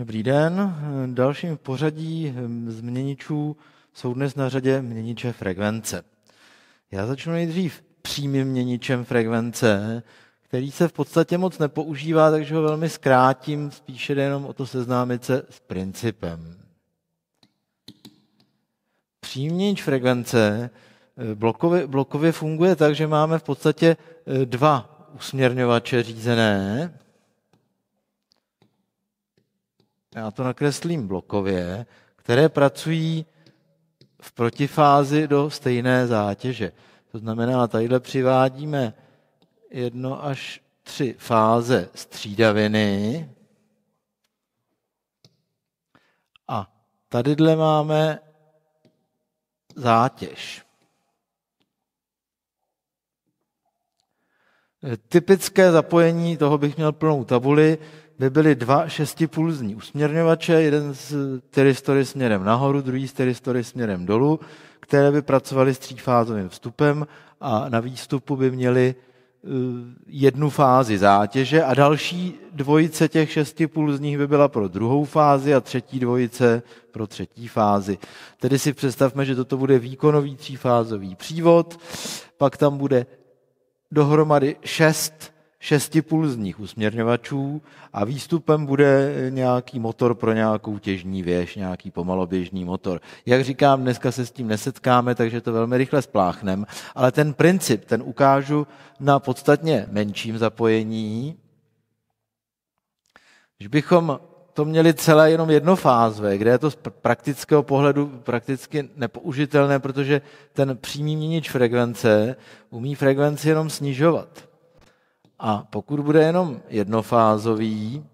Dobrý den. Dalším v pořadí změničů jsou dnes na řadě měniče frekvence. Já začnu nejdřív přímým měničem frekvence, který se v podstatě moc nepoužívá, takže ho velmi zkrátím, spíše jenom o to seznámit se s principem. Přímý měnič frekvence blokově, blokově funguje tak, že máme v podstatě dva usměrňovače řízené, já to nakreslím blokově, které pracují v protifázi do stejné zátěže. To znamená, tadyhle přivádíme jedno až tři fáze střídaviny a tadyhle máme zátěž. Typické zapojení, toho bych měl plnou tabuli, by byly dva šestipulzní usměrňovače, jeden z teristory směrem nahoru, druhý z teristory směrem dolů, které by pracovaly s třífázovým vstupem a na výstupu by měly eh, jednu fázi zátěže a další dvojice těch šesti pulzních by byla pro druhou fázi a třetí dvojice pro třetí fázi. Tedy si představme, že toto bude výkonový třífázový přívod, pak tam bude dohromady šest šestipulzních usměrňovačů a výstupem bude nějaký motor pro nějakou těžní věž, nějaký pomaloběžný motor. Jak říkám, dneska se s tím nesetkáme, takže to velmi rychle spláchnem, ale ten princip, ten ukážu na podstatně menším zapojení. Když bychom to měli celé jenom jednofázové, kde je to z praktického pohledu prakticky nepoužitelné, protože ten přímý měnič frekvence umí frekvenci jenom snižovat. A pokud bude jenom jednofázový,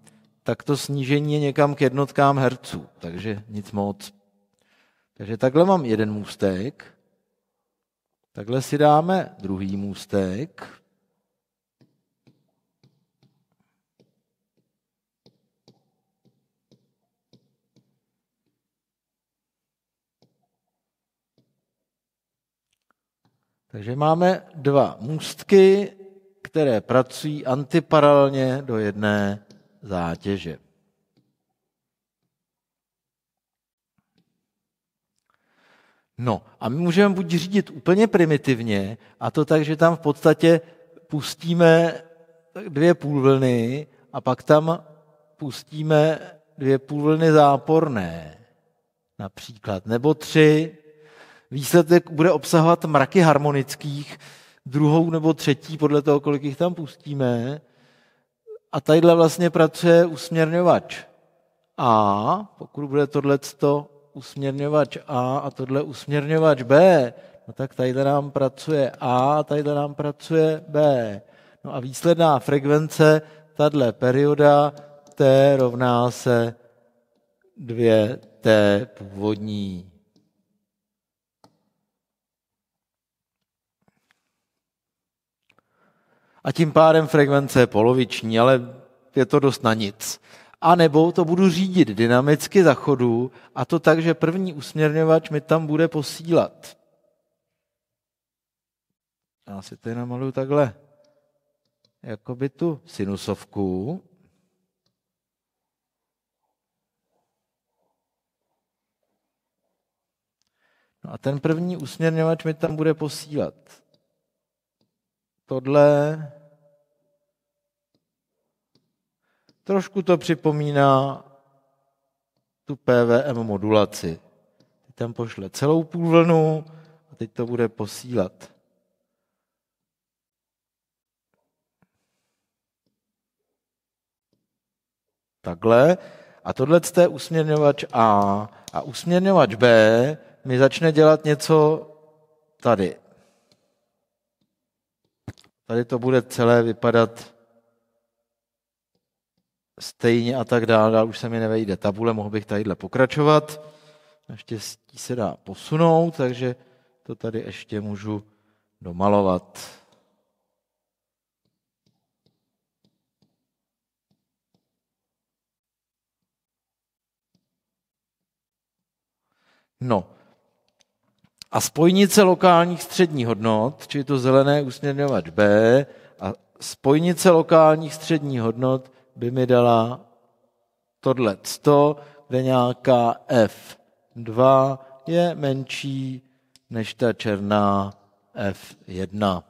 tak to snížení je někam k jednotkám herců, takže nic moc. Takže takhle mám jeden můstek, takhle si dáme druhý můstek, Takže máme dva můstky, které pracují antiparalelně do jedné zátěže. No a my můžeme buď řídit úplně primitivně, a to tak, že tam v podstatě pustíme dvě půlvlny a pak tam pustíme dvě půlvlny záporné, například, nebo tři. Výsledek bude obsahovat mraky harmonických, druhou nebo třetí, podle toho, kolik jich tam pustíme. A tadyhle vlastně pracuje usměrňovač A, pokud bude tohleto usměrňovač A a tohle usměrňovač B, no tak tadyhle nám pracuje A a tadyhle nám pracuje B. No a výsledná frekvence, tahle perioda T rovná se 2T původní. A tím pádem frekvence je poloviční, ale je to dost na nic. A nebo to budu řídit dynamicky za chodu a to tak, že první usměrňovač mi tam bude posílat. Já si tady namaluju takhle jakoby tu sinusovku. No a ten první usměrňovač mi tam bude posílat. Tohle Trošku to připomíná tu PVM modulaci. Teď tam pošle celou půlvlnu a teď to bude posílat. Takhle. A tohle je usměrňovač A. A usměrňovač B mi začne dělat něco tady. Tady to bude celé vypadat stejně a tak dále, dál už se mi nevejde tabule, mohl bych tadyhle pokračovat. Naštěstí se dá posunout, takže to tady ještě můžu domalovat. No. A spojnice lokálních středních hodnot, čili to zelené usměrňovač B, a spojnice lokálních středních hodnot by mi dala tohle 100, kde nějaká F2 je menší než ta černá F1.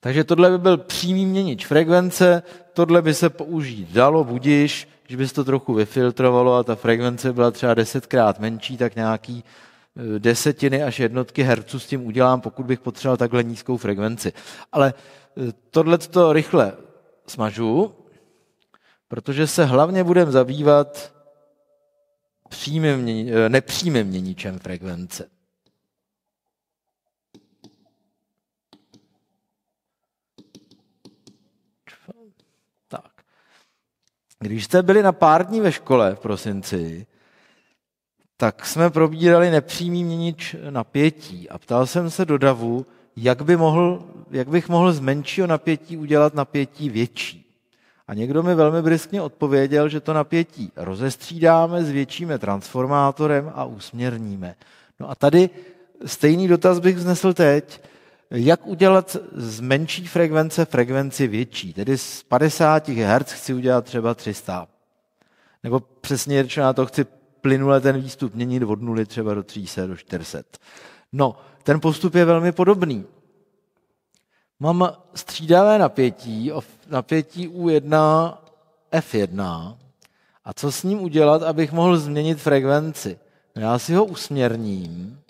Takže tohle by byl přímý měnič frekvence, tohle by se použít dalo, budíš, že by se to trochu vyfiltrovalo a ta frekvence byla třeba desetkrát menší, tak nějaký e, desetiny až jednotky herců s tím udělám, pokud bych potřeboval takhle nízkou frekvenci. Ale e, tohle to rychle smažu, protože se hlavně budeme zabývat přímým, e, nepřímým měničem frekvence. Když jste byli na pár dní ve škole v prosinci, tak jsme probírali nepřímý měnič napětí a ptal jsem se do davu, jak, by mohl, jak bych mohl z menšího napětí udělat napětí větší. A někdo mi velmi briskně odpověděl, že to napětí rozestřídáme, zvětšíme transformátorem a usměrníme. No a tady stejný dotaz bych vznesl teď jak udělat z menší frekvence frekvenci větší. Tedy z 50 Hz chci udělat třeba 300. Nebo přesně řečeno, to chci plynule ten výstup měnit od nuly třeba do 300, do 400. No, ten postup je velmi podobný. Mám střídavé napětí, napětí U1, F1. A co s ním udělat, abych mohl změnit frekvenci? No já si ho usměrním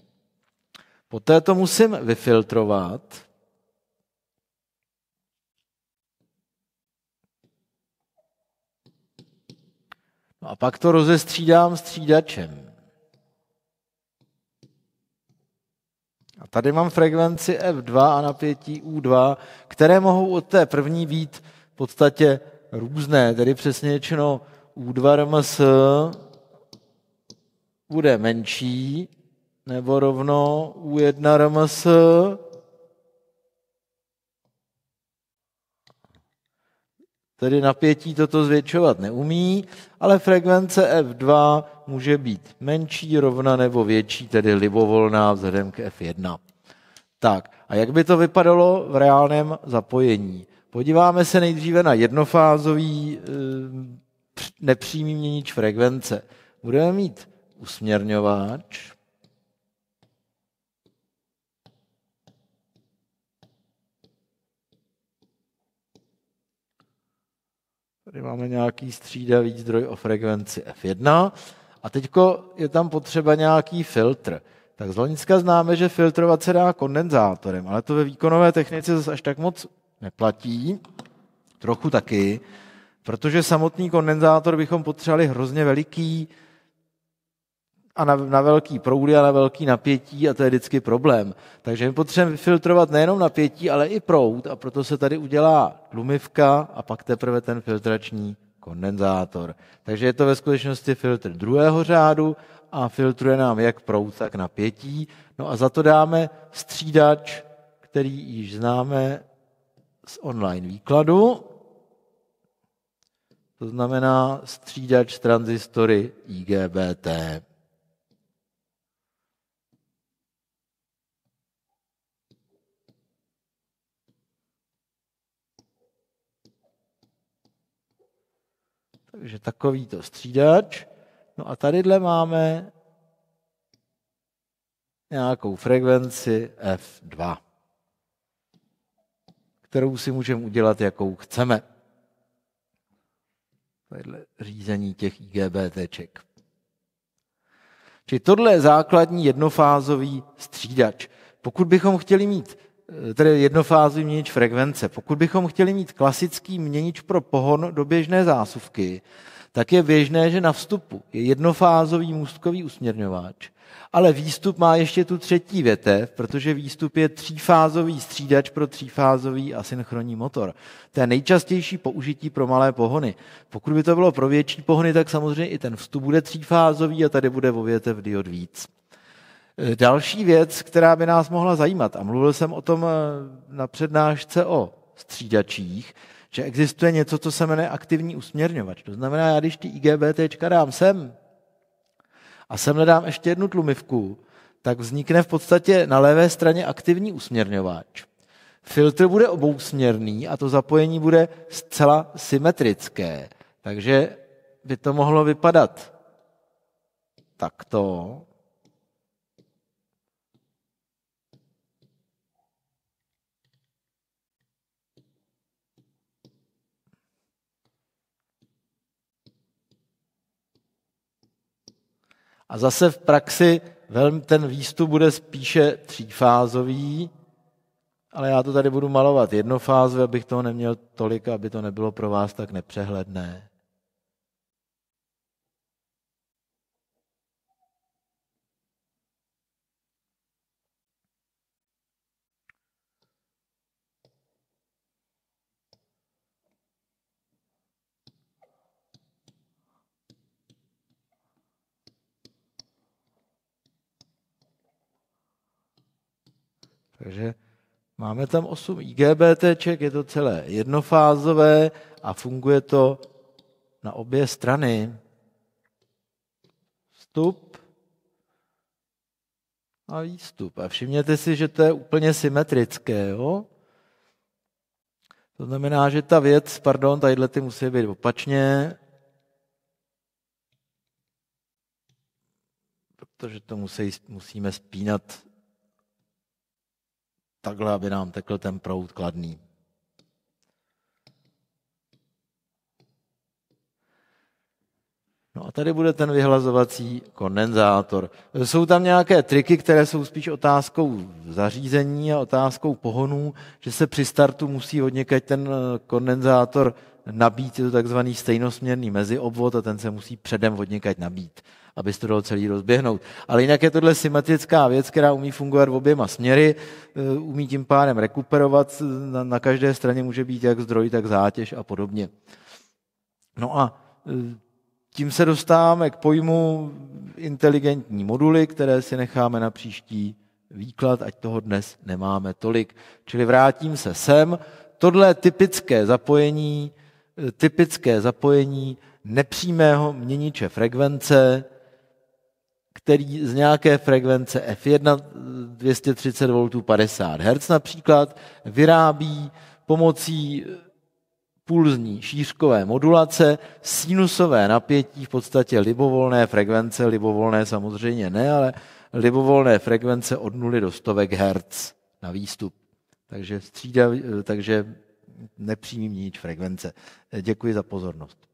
Poté to musím vyfiltrovat. No a pak to rozestřídám střídačem. Tady mám frekvenci F2 a napětí U2, které mohou od té první být v podstatě různé, tedy přesně řečeno U2 RMS bude menší nebo rovno U1 RMS Tedy napětí toto zvětšovat neumí, ale frekvence F2 může být menší, rovna nebo větší, tedy libovolná vzhledem k F1. Tak, a jak by to vypadalo v reálném zapojení? Podíváme se nejdříve na jednofázový e, nepřímý měnič frekvence. Budeme mít usměrňovač, Tady máme nějaký střídavý zdroj o frekvenci F1 a teď je tam potřeba nějaký filtr. Tak z Loňska známe, že filtrovat se dá kondenzátorem, ale to ve výkonové technice zase až tak moc neplatí, trochu taky, protože samotný kondenzátor bychom potřebovali hrozně veliký a na, na velký proudy a na velký napětí a to je vždycky problém. Takže my potřebujeme filtrovat nejenom napětí, ale i proud a proto se tady udělá tlumivka a pak teprve ten filtrační kondenzátor. Takže je to ve skutečnosti filtr druhého řádu a filtruje nám jak proud, tak napětí. No a za to dáme střídač, který již známe z online výkladu. To znamená střídač transistory IGBT. Takže takovýto střídač. No a tadyhle máme nějakou frekvenci F2, kterou si můžeme udělat, jakou chceme. Tadyhle řízení těch IGBTček. Čili tohle je základní jednofázový střídač. Pokud bychom chtěli mít tedy jednofázový měnič frekvence. Pokud bychom chtěli mít klasický měnič pro pohon do běžné zásuvky, tak je běžné, že na vstupu je jednofázový můstkový usměrňovač, ale výstup má ještě tu třetí větev, protože výstup je třífázový střídač pro třífázový asynchronní motor. To je nejčastější použití pro malé pohony. Pokud by to bylo pro větší pohony, tak samozřejmě i ten vstup bude třífázový a tady bude o větev diod víc. Eh, další věc, která by nás mohla zajímat, a mluvil jsem o tom eh, na přednášce o střídačích, že existuje něco, co se jmenuje aktivní usměrňovač. To znamená, já když ty IGBT dám sem a sem nedám ještě jednu tlumivku, tak vznikne v podstatě na levé straně aktivní usměrňovač. Filtr bude obousměrný a to zapojení bude zcela symetrické. Takže by to mohlo vypadat takto. A zase v praxi ten výstup bude spíše třífázový, ale já to tady budu malovat jednofázově, abych toho neměl tolik, aby to nebylo pro vás tak nepřehledné. Takže máme tam 8 IGBTček, je to celé jednofázové a funguje to na obě strany. Vstup a výstup. A všimněte si, že to je úplně symetrické. Jo? To znamená, že ta věc, pardon, tadyhle ty musí být opačně, protože to musí, musíme spínat takhle, aby nám tekl ten proud kladný. No a tady bude ten vyhlazovací kondenzátor. Jsou tam nějaké triky, které jsou spíš otázkou zařízení a otázkou pohonů, že se při startu musí odněkať ten kondenzátor nabít, je to takzvaný stejnosměrný meziobvod a ten se musí předem odněkať nabít aby to dalo celý rozběhnout. Ale jinak je tohle symetrická věc, která umí fungovat v oběma směry, eh, umí tím pádem rekuperovat, na, na každé straně může být jak zdroj, tak zátěž a podobně. No a eh, tím se dostáváme k pojmu inteligentní moduly, které si necháme na příští výklad, ať toho dnes nemáme tolik. Čili vrátím se sem. Tohle typické zapojení, typické zapojení nepřímého měniče frekvence který z nějaké frekvence F1 230 V 50 Hz například vyrábí pomocí pulzní šířkové modulace sinusové napětí v podstatě libovolné frekvence, libovolné samozřejmě ne, ale libovolné frekvence od 0 do stovek Hz na výstup. Takže, střída, takže nepřímý měnič frekvence. Děkuji za pozornost.